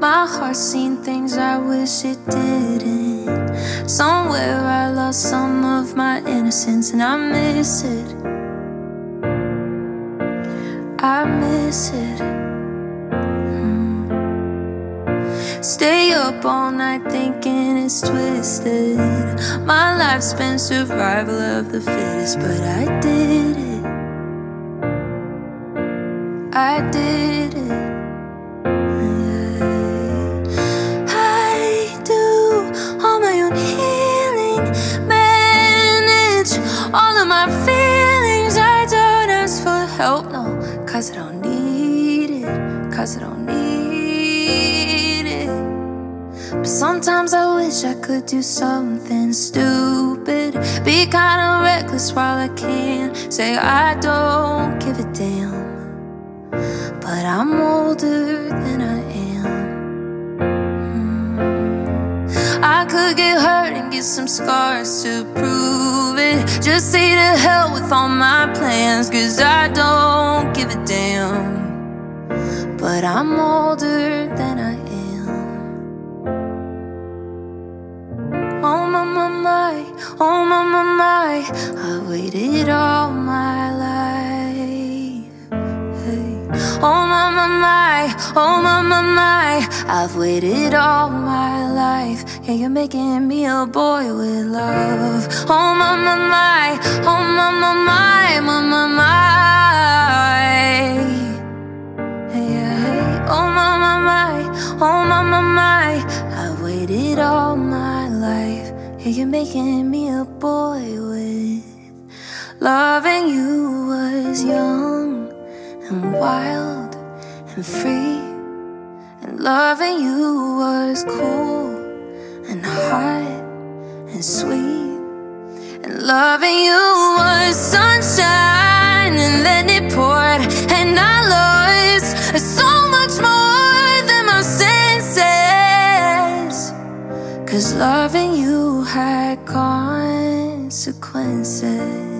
My heart's seen things I wish it didn't. Somewhere I lost some of my innocence and I miss it. I miss it. Mm. Stay up all night thinking it's twisted. My life's been survival of the fittest, but I did it. I did it. Cause I don't need it, cause I don't need it. But sometimes I wish I could do something stupid, be kinda reckless while I can. Say I don't give a damn. But I'm older I could get hurt and get some scars to prove it. Just say to hell with all my plans, cause I don't give a damn. But I'm older than I am. Oh my, my, my, oh my, my, my. I waited all my Oh my, my, my, oh my, my, my. I've waited all my life. Yeah, you're making me a boy with love. Oh my, my, my, oh my, my, my, my, my, my. Hey, oh my, my, my, oh my, my, my. I've waited all my life. Yeah, you're making me a boy with loving you was young and wild and free, and loving you was cool and hot and sweet, and loving you was sunshine and then it poured, and I lost so much more than my senses. Cause loving you had consequences.